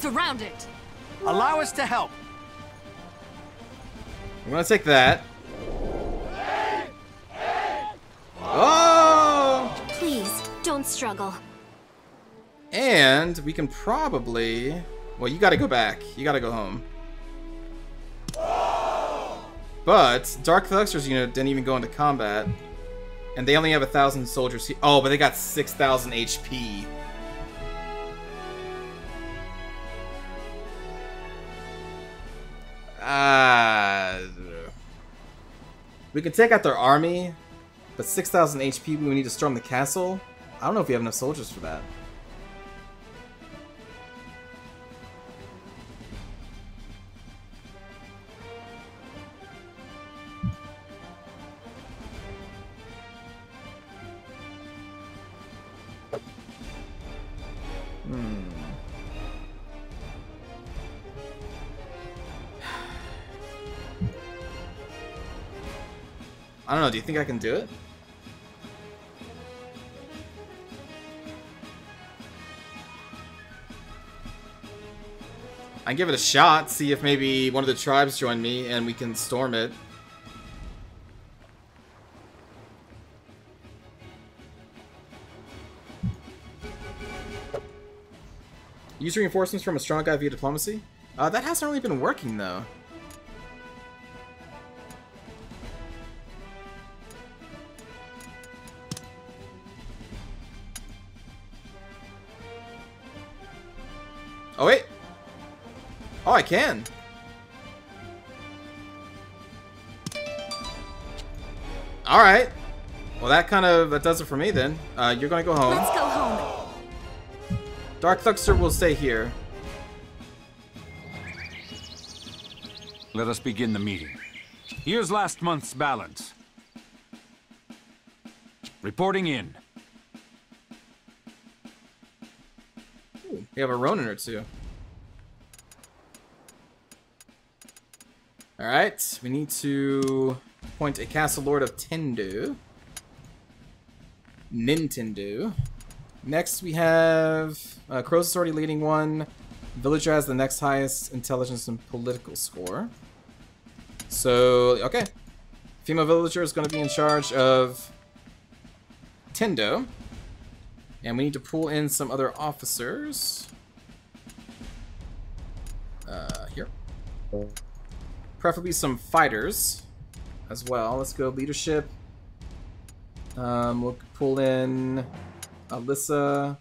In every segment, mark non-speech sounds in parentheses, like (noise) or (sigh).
surrounded. Allow us to help. I'm gonna take that. Oh! Please, don't struggle. And we can probably... Well, you gotta go back. You gotta go home. But Dark Thuxter's unit didn't even go into combat. And they only have a thousand soldiers. he- Oh, but they got 6,000 HP. Ah. we can take out their army, but 6,000 HP, we need to storm the castle. I don't know if we have enough soldiers for that. I don't know. Do you think I can do it? I give it a shot, see if maybe one of the tribes join me and we can storm it. Use reinforcements from a strong guy via diplomacy? Uh, that hasn't really been working, though. I can. Alright. Well, that kind of that does it for me, then. Uh, you're gonna go home. Let's go home. Dark Thuxter will stay here. Let us begin the meeting. Here's last month's balance. Reporting in. We have a Ronin or two. Alright, we need to appoint a Castle Lord of Tendo. Nintendo. Next we have uh, Crows is already leading one. Villager has the next highest intelligence and political score. So, okay. Female Villager is going to be in charge of Tendo. And we need to pull in some other officers. Uh, here. Preferably some fighters as well. Let's go leadership. Um, we'll pull in Alyssa,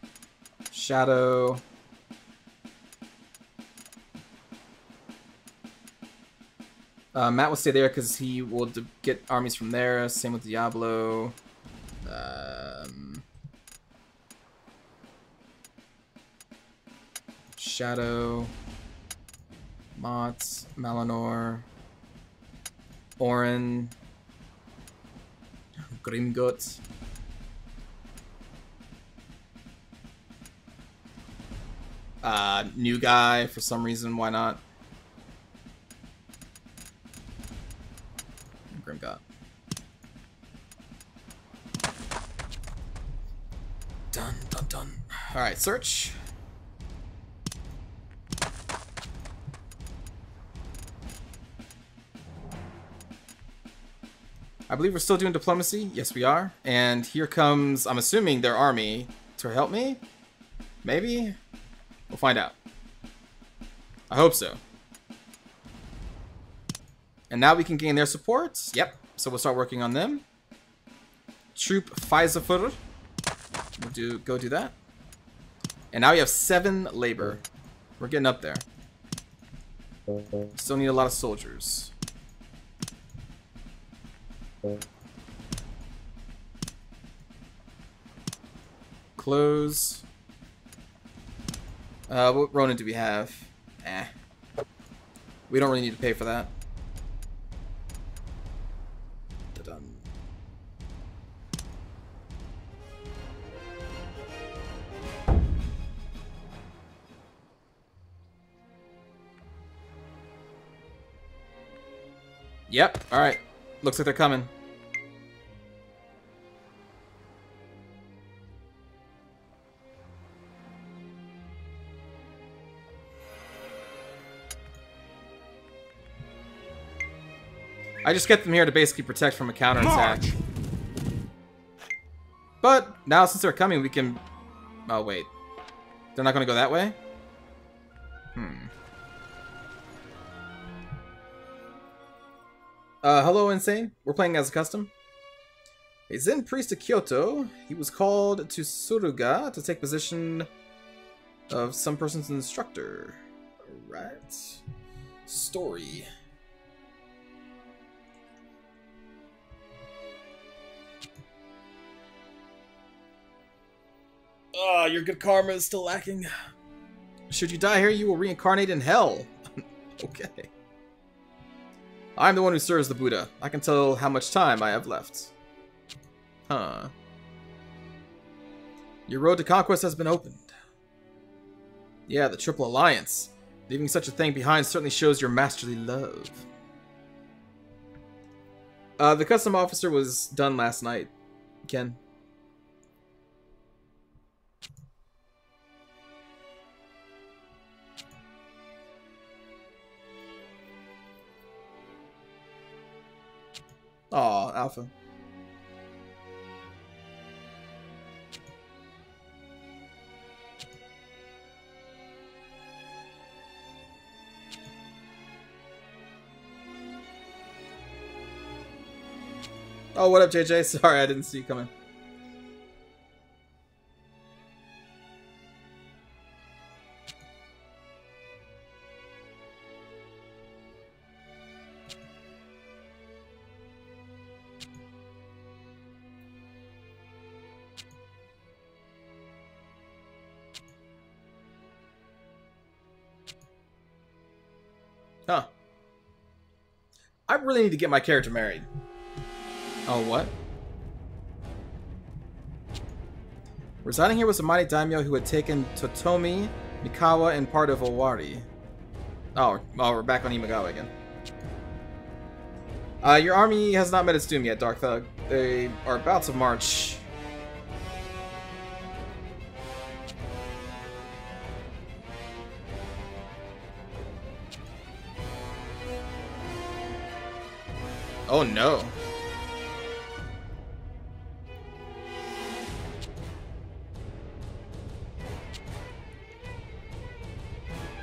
Shadow. Uh, Matt will stay there because he will get armies from there. Same with Diablo. Um, Shadow, Mott, Malinor, Orin, Grimgut. Uh, new guy for some reason, why not? Grimgut. Dun dun dun. Alright, search. Believe we're still doing diplomacy. Yes, we are. And here comes, I'm assuming, their army to help me. Maybe? We'll find out. I hope so. And now we can gain their support. Yep. So we'll start working on them. Troop Faisafur. We'll do go do that. And now we have seven labor. We're getting up there. Still need a lot of soldiers. Close. Uh, what Ronin do we have? Eh. We don't really need to pay for that. Yep, alright. Looks like they're coming. I just get them here to basically protect from a counterattack. But now since they're coming, we can... Oh, wait. They're not going to go that way? Uh, hello, Insane. We're playing as a custom. A Zen priest of Kyoto. He was called to Suruga to take position of some person's instructor. Alright. Story. Ah, your good karma is still lacking. Should you die here, you will reincarnate in hell. (laughs) okay. I'm the one who serves the Buddha. I can tell how much time I have left. Huh. Your road to conquest has been opened. Yeah, the Triple Alliance. Leaving such a thing behind certainly shows your masterly love. Uh, the custom officer was done last night, Ken. Aw, Alpha. Oh, what up, JJ? (laughs) Sorry, I didn't see you coming. Really need to get my character married. Oh, what? Residing here was a mighty daimyo who had taken Totomi, Mikawa, and part of Owari. Oh, oh, we're back on Imagawa again. Uh, your army has not met its doom yet, Dark Thug. They are about to march. Oh no.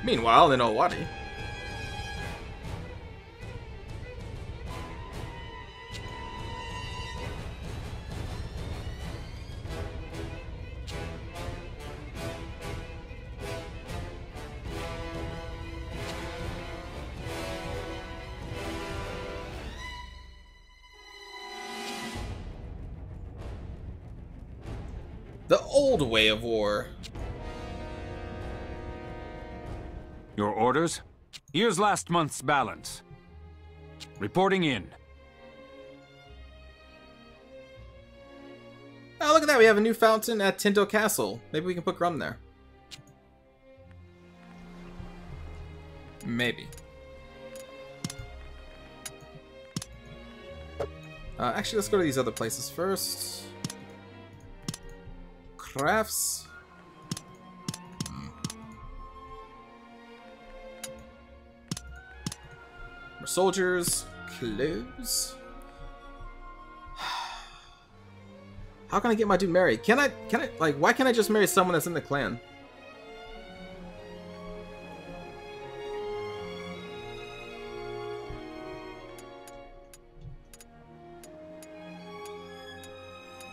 Meanwhile, in Owari. The old way of war. Your orders? Here's last month's balance. Reporting in. Oh, look at that. We have a new fountain at Tendo Castle. Maybe we can put Grum there. Maybe. Uh, actually, let's go to these other places first. Crafts. More soldiers. Clothes. (sighs) How can I get my dude married? Can I, can I, like, why can't I just marry someone that's in the clan?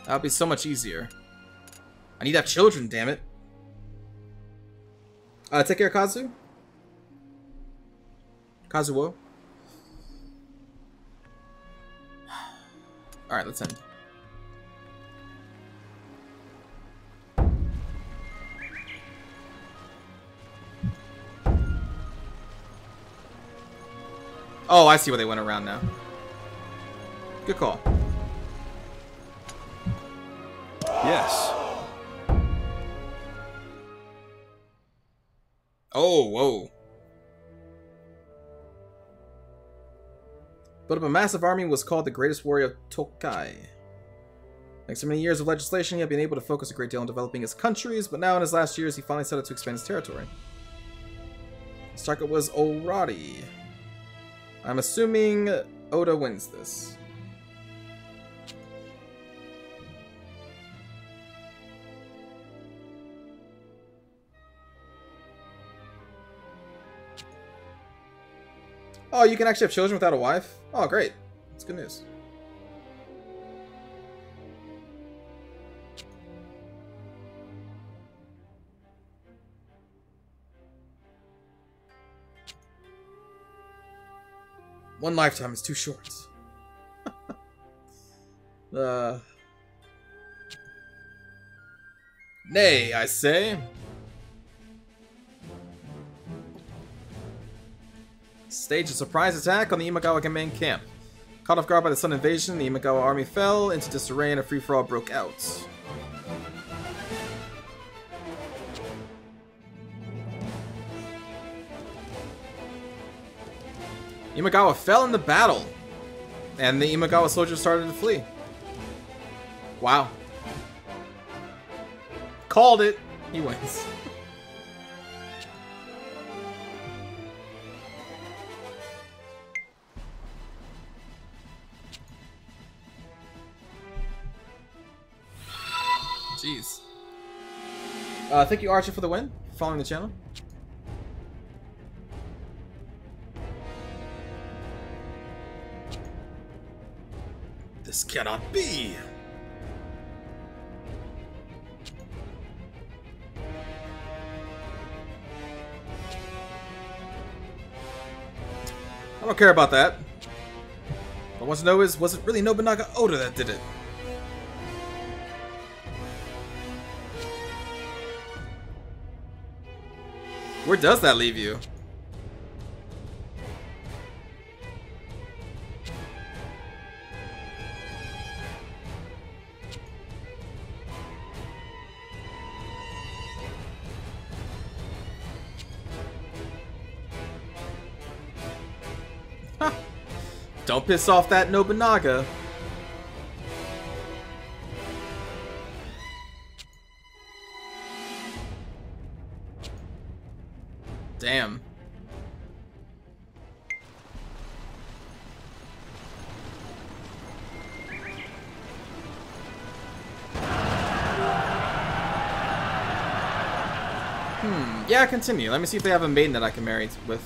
That would be so much easier. I need to have children, damn it. Uh, take care Kazu. Kazuo. Alright, let's end. Oh, I see where they went around now. Good call. Yes. Oh, whoa. But a massive army was called the Greatest Warrior of Tokai. Thanks to many years of legislation, he had been able to focus a great deal on developing his countries, but now in his last years, he finally set out to expand his territory. His target was Owari. I'm assuming Oda wins this. Oh, you can actually have children without a wife? Oh, great. That's good news. One lifetime is too short. (laughs) uh... Nay, I say. Stage a surprise attack on the Imagawa main camp. Caught off guard by the Sun invasion, the Imagawa army fell into disarray and a free-for-all broke out. Imagawa fell in the battle, and the Imagawa soldiers started to flee. Wow. Called it. He wins. (laughs) Uh, thank you, Archer, for the win. Following the channel. This cannot be. I don't care about that. What I want to know is, was it really Nobunaga Oda that did it? Where does that leave you? Don't piss off that Nobunaga. Damn. Hmm. Yeah, continue. Let me see if they have a maiden that I can marry with.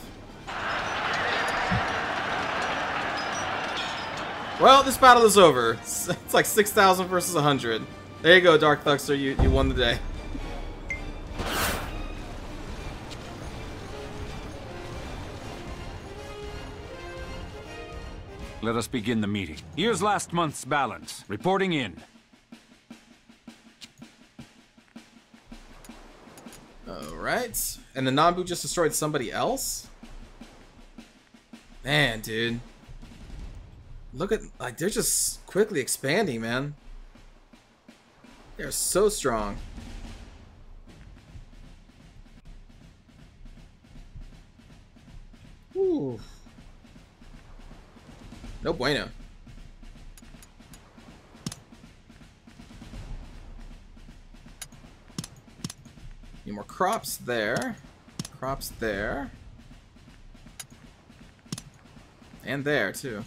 Well, this battle is over. (laughs) It's, like 6,000 versus 100. There you go, Dark Thuxter. You, you won the day. Let us begin the meeting. Here's last month's balance. Reporting in. Alright. And the Nambu just destroyed somebody else? Man, dude. Look at, like, they're just quickly expanding, man. They're so strong. Ooh. No bueno. Need more crops there. Crops there. And there, too.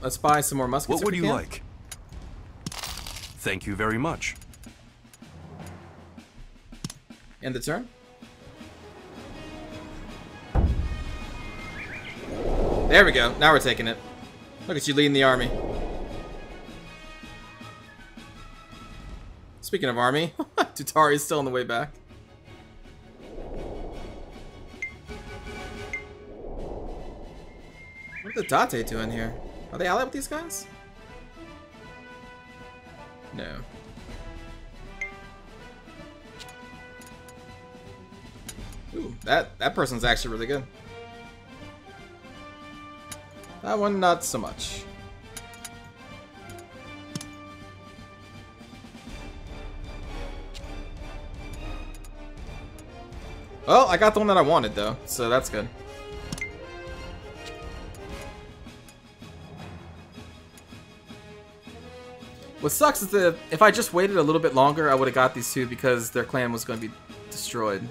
Let's buy some more muskets. What would you can. like? Thank you very much. End the turn. There we go. Now we're taking it. Look at you leading the army. Speaking of army, (laughs) Tutari is still on the way back. What are the Date doing here? Are they allied with these guys? No. Ooh, that, that person's actually really good. That one, not so much. Well, I got the one that I wanted, though, so that's good. What sucks is that if I just waited a little bit longer, I would have got these two because their clan was going to be destroyed.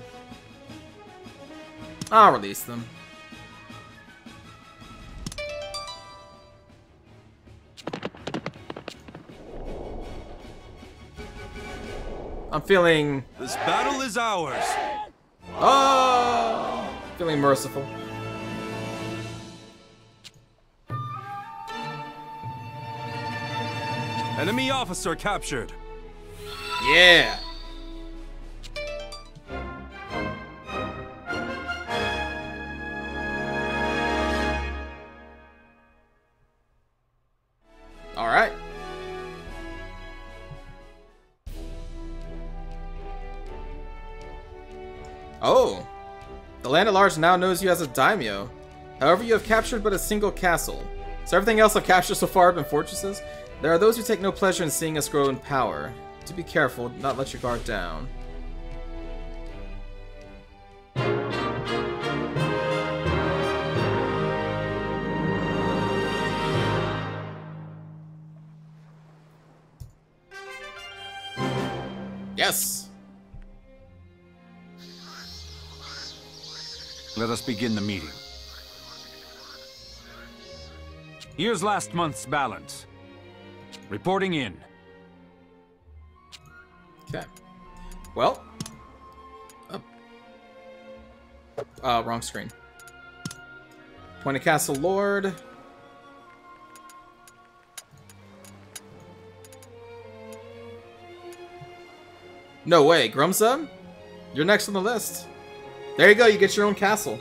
I'll release them. I'm feeling... This battle is ours. Oh! Feeling merciful. Enemy officer captured. Yeah! Land at large now knows you as a daimyo. However, you have captured but a single castle. So everything else I've captured so far have been fortresses? There are those who take no pleasure in seeing us grow in power. Do be careful, not let your guard down. Begin the meeting. Here's last month's balance. Reporting in. Okay. Well. Oh. Uh, wrong screen. Point of Castle Lord. No way, Grumsub? You're next on the list. There you go, you get your own castle.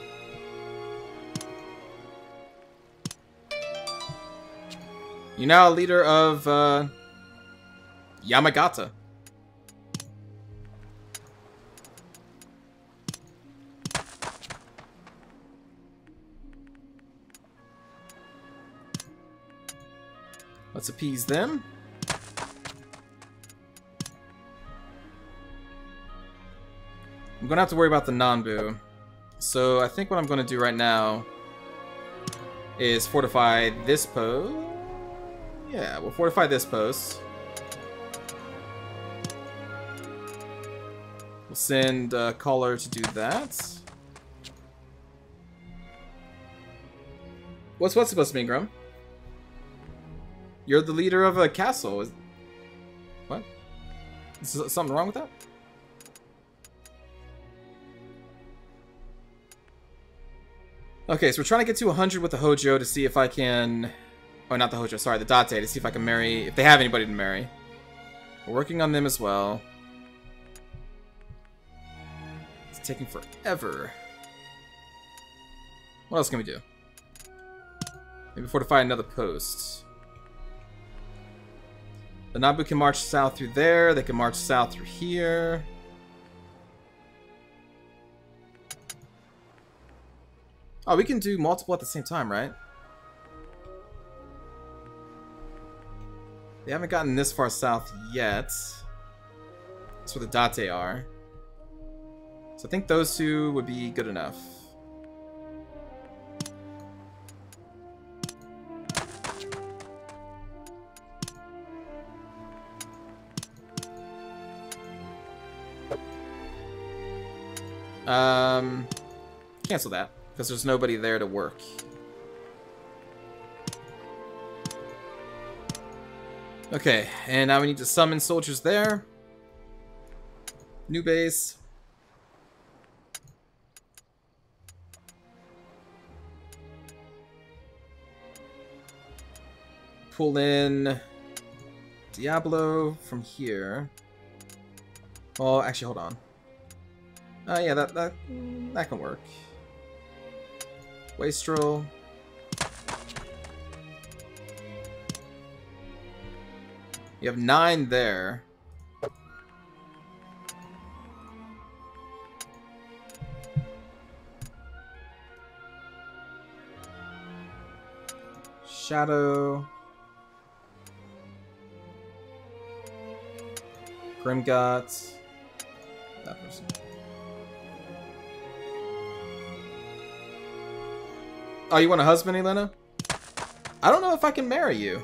You're now a leader of, uh, Yamagata. Let's appease them. I'm gonna have to worry about the Nanbu. So I think what I'm gonna do right now is fortify this post. Yeah, we'll fortify this post. We'll send uh, Caller to do that. What's what's supposed to mean, Grum? You're the leader of a castle. Is... What? Is something wrong with that? Okay, so we're trying to get to 100 with the Hojo to see if I can... Oh, not the Hojo, sorry, the Date, to see if I can marry... If they have anybody to marry. We're working on them as well. It's taking forever. What else can we do? Maybe fortify another post. The Nanbu can march south through there. They can march south through here. Oh, we can do multiple at the same time, right? They haven't gotten this far south yet. That's where the Date are. So I think those two would be good enough. Um, cancel that, because there's nobody there to work. Okay, and now we need to summon soldiers there. New base. Pull in Diablo from here. Well, actually, hold on. Uh, yeah, that, that, that can work. Wastrel. You have nine there. Shadow. Grimgot. That person. Oh, you want a husband, Elena? I don't know if I can marry you.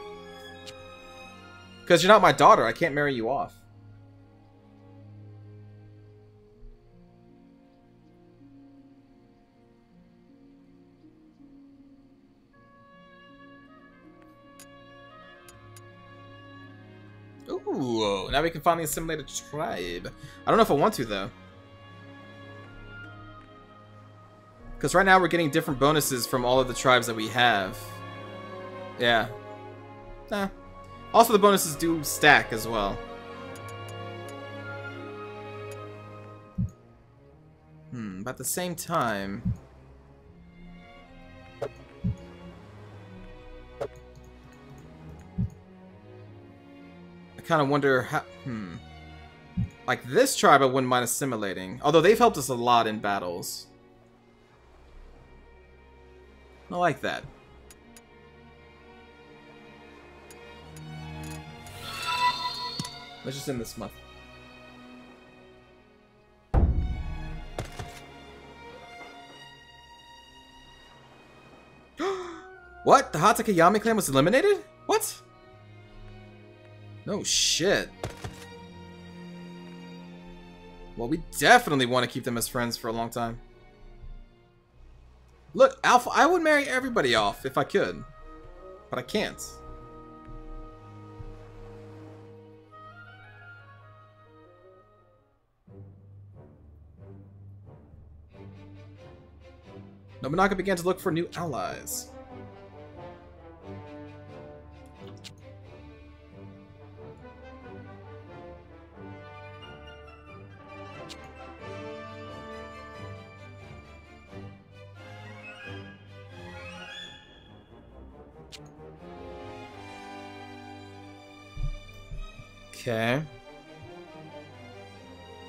Because you're not my daughter. I can't marry you off. Ooh, now we can finally assimilate a tribe. I don't know if I want to, though. Because right now we're getting different bonuses from all of the tribes that we have. Yeah. Nah. Also, the bonuses do stack as well. Hmm, but at the same time... I kind of wonder how... Hmm. Like, this tribe I wouldn't mind assimilating. Although they've helped us a lot in battles. I like that. Let's just end this month. (gasps) what? The Hatakeyama clan was eliminated? What? No shit. Well, we definitely want to keep them as friends for a long time. Look, Alpha, I would marry everybody off if I could. But I can't. Nobunaga began to look for new allies. Okay.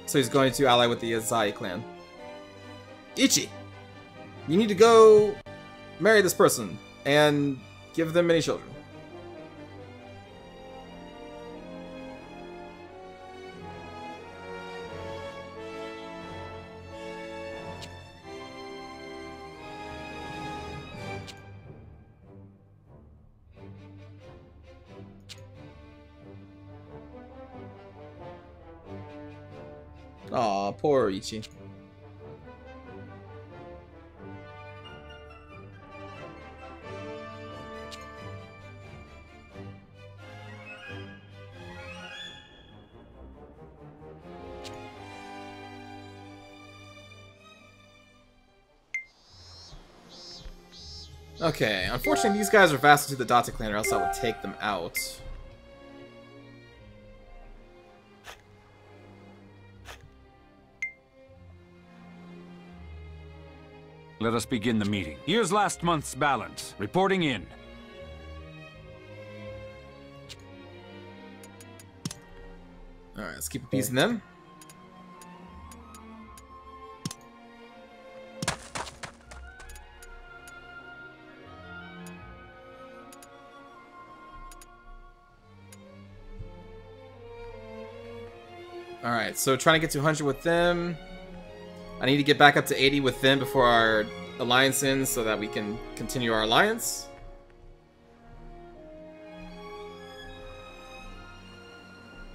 So he's going to ally with the Azai clan. Ichi! You need to go marry this person and give them many children. Aw, poor Ichi. Okay, unfortunately these guys are vassals to the Date clan or else I would take them out. Let us begin the meeting. Here's last month's balance. Reporting in. Alright, let's keep appeasing them. So trying to get to 100 with them. I need to get back up to 80 with them before our alliance ends so that we can continue our alliance.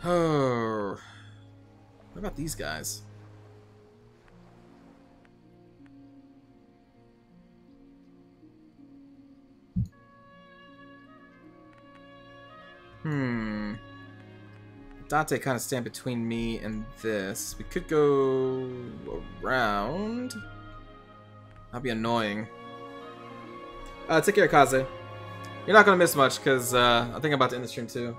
Oh. What about these guys? Hmm. Date kind of stand between me and this. We could go around. That'd be annoying. Uh, take care, Kaze. You're not gonna miss much, because uh, I think I'm about to end the stream too.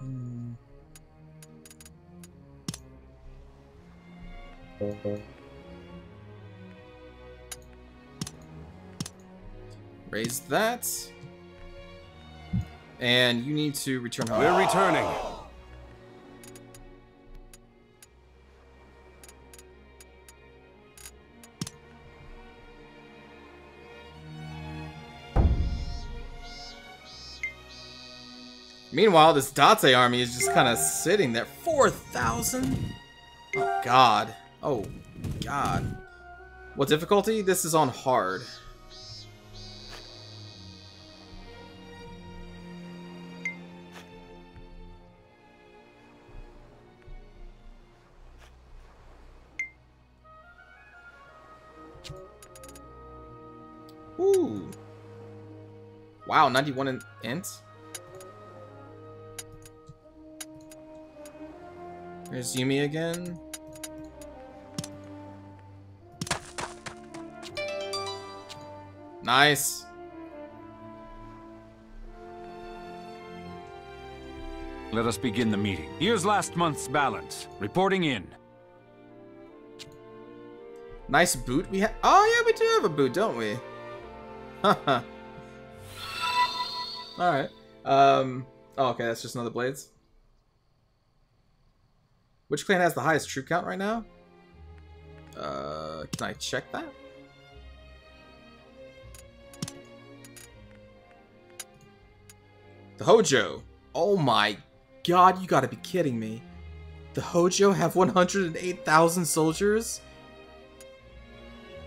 Hmm. Raise that. And you need to return home. We're returning. Meanwhile, this Date army is just kind of sitting there. 4,000? Oh, God. Oh, God. What difficulty? This is on hard. Wow, 91 in int. Here's Yumi again. Nice. Let us begin the meeting. Here's last month's balance. Reporting in. Nice boot we have. Oh yeah, we do have a boot, don't we? (laughs) Haha. All right. Um. Oh, okay. That's just another blades. Which clan has the highest troop count right now? Uh, can I check that? The Hojo. Oh my god, you gotta be kidding me. The Hojo have 108,000 soldiers?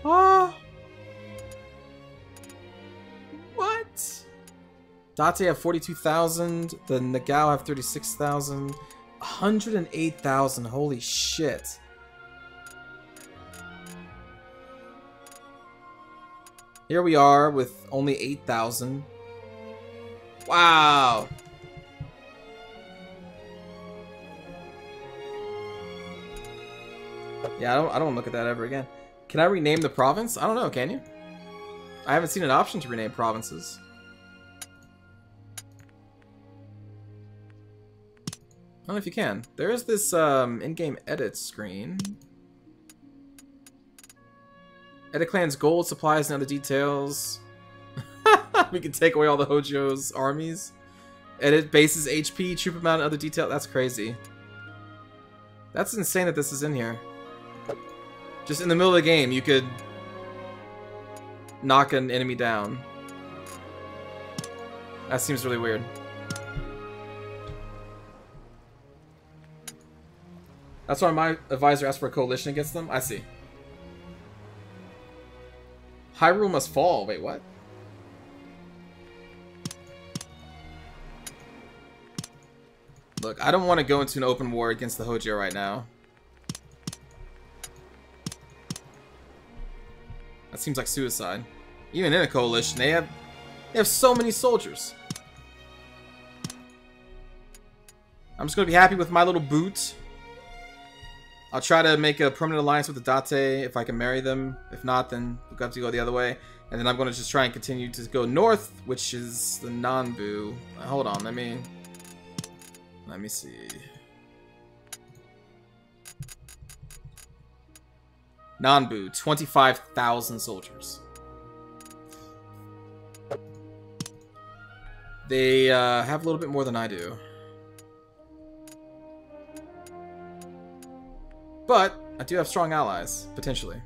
Ah. Date have 42,000. The Nagao have 36,000. 108,000. Holy shit. Here we are with only 8,000. Wow. Yeah, I don't I don't look at that ever again. Can I rename the province? I don't know, can you? I haven't seen an option to rename provinces. I don't know if you can. There is this um, in-game edit screen. Edit clan's gold, supplies, and other details. (laughs) we can take away all the Hojo's armies. Edit bases HP, troop amount, and other detail. That's crazy. That's insane that this is in here. Just in the middle of the game, you could knock an enemy down. That seems really weird. That's why my advisor asked for a coalition against them? I see. Hyrule must fall. Wait, what? Look, I don't want to go into an open war against the Hojo right now. That seems like suicide. Even in a coalition, they have they have so many soldiers. I'm just gonna be happy with my little boot. I'll try to make a permanent alliance with the Date if I can marry them. If not, then we'll have to go the other way. And then I'm going to just try and continue to go north, which is the Nanbu. Hold on, let me... Let me see. Nanbu, 25,000 soldiers. They uh, have a little bit more than I do. But I do have strong allies, potentially.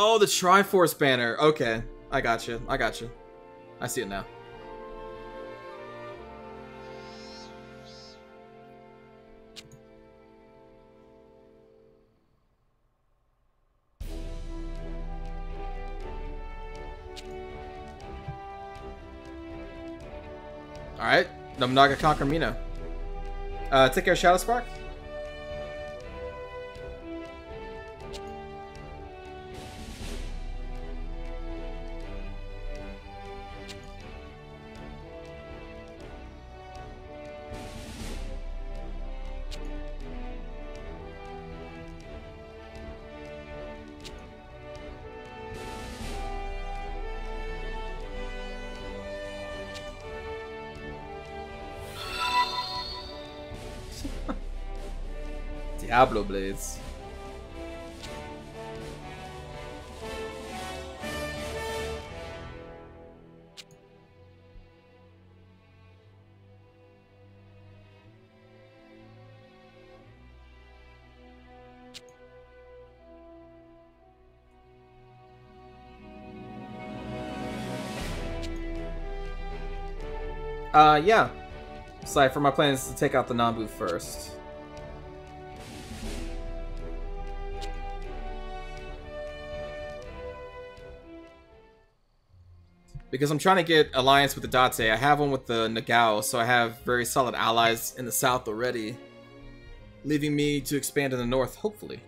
Oh, the Triforce banner. Okay. I got you. I got you. I see it now. Alright, I'm not gonna conquer Mina. Uh, take care, Shadow Spark. Diablo Blades. Uh, yeah. Aside for my plan is to take out the Nambu first. Because I'm trying to get alliance with the Date. I have one with the Nagao, so I have very solid allies in the south already. Leaving me to expand in the north, hopefully.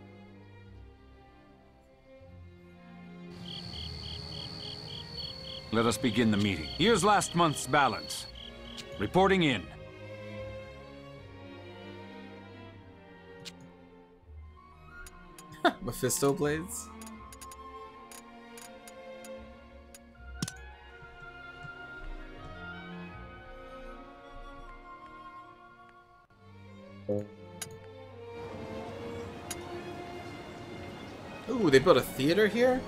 Let us begin the meeting. Here's last month's balance. Reporting in. (laughs) Mephisto blades. Ooh, they built a theater here?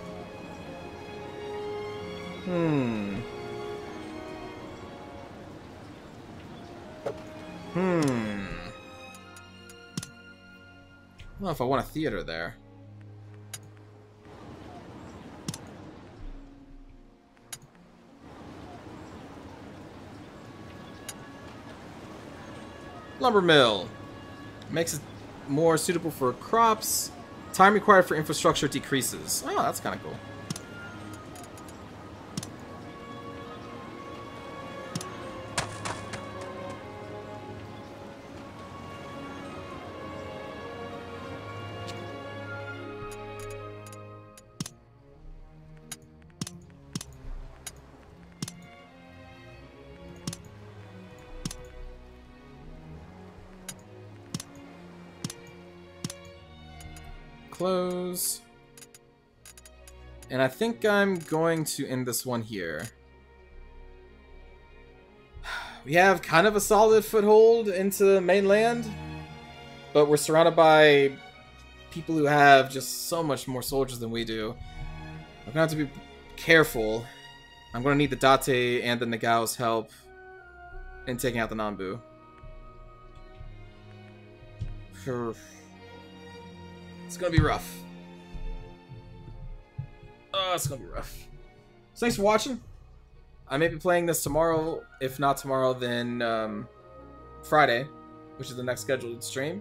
Hmm. Hmm. I don't know if I want a theater there. Lumber mill. Makes it more suitable for crops. Time required for infrastructure decreases. Oh, that's kind of cool. Close. And I think I'm going to end this one here. (sighs) We have kind of a solid foothold into the mainland, but we're surrounded by people who have just so much more soldiers than we do. I'm gonna have to be careful. I'm gonna need the Date and the Nagao's help in taking out the Nanbu. (sighs) It's gonna be rough. Oh, it's gonna be rough. So thanks for watching. I may be playing this tomorrow. If not tomorrow, then um, Friday, which is the next scheduled stream.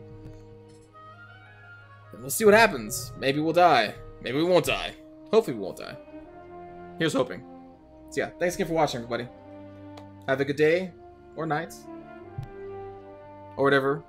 And we'll see what happens. Maybe we'll die. Maybe we won't die. Hopefully we won't die. Here's hoping. So yeah, thanks again for watching, everybody. Have a good day, or night, or whatever